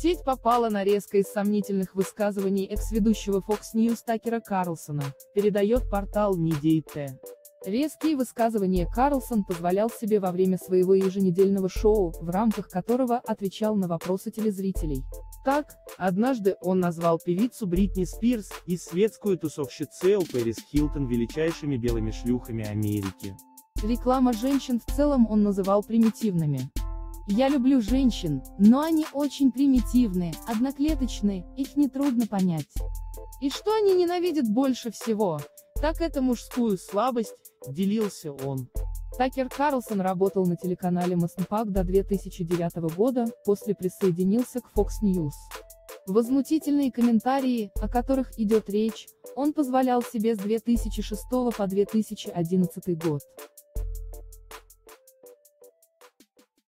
сеть попала нарезка из сомнительных высказываний экс-ведущего Fox News Такера Карлсона, передает портал Media.t. Резкие высказывания Карлсон позволял себе во время своего еженедельного шоу, в рамках которого отвечал на вопросы телезрителей. Так, однажды он назвал певицу Бритни Спирс и светскую тусовщицу Пэрис Хилтон величайшими белыми шлюхами Америки. Реклама женщин в целом он называл примитивными. Я люблю женщин, но они очень примитивные, одноклеточные, их нетрудно понять. И что они ненавидят больше всего? Так это мужскую слабость, делился он. Такер Карлсон работал на телеканале Маснпак до 2009 года, после присоединился к Fox News. Возмутительные комментарии, о которых идет речь, он позволял себе с 2006 по 2011 год.